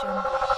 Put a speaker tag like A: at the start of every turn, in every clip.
A: 真。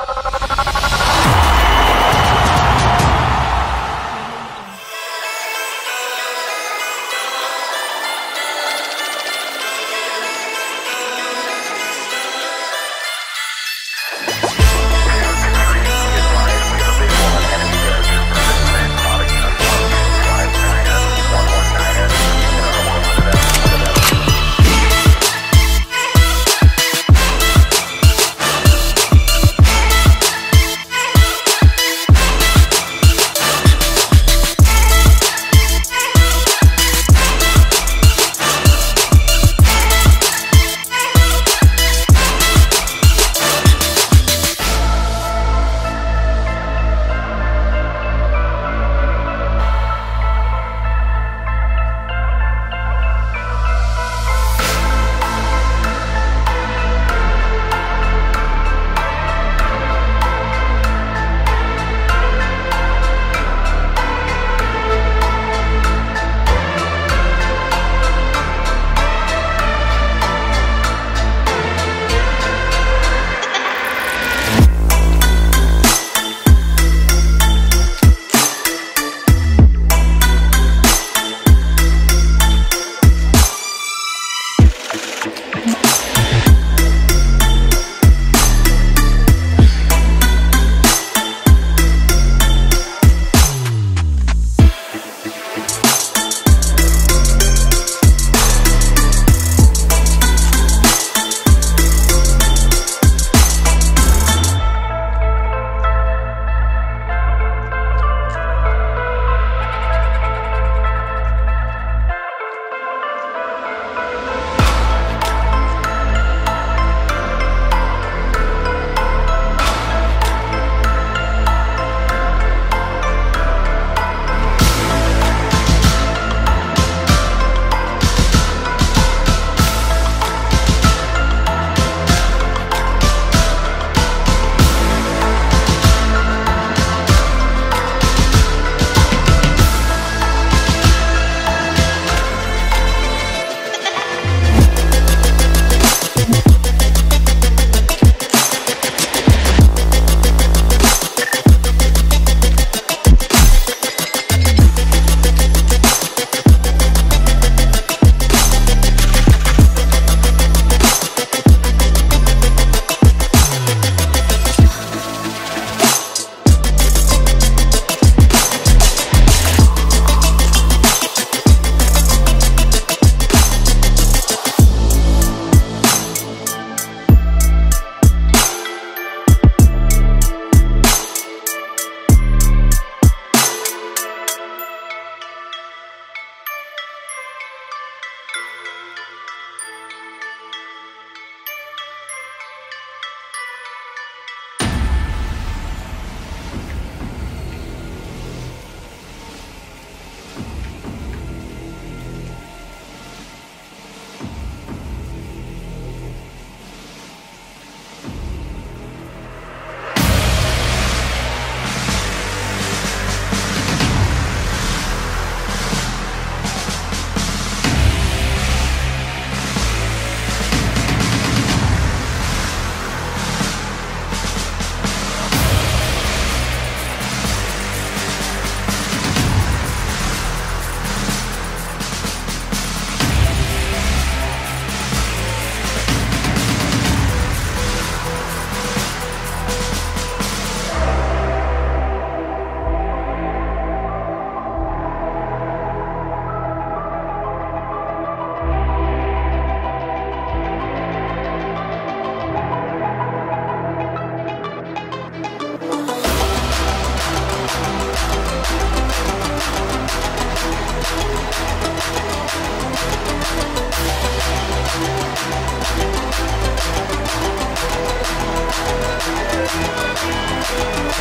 A: Thank you.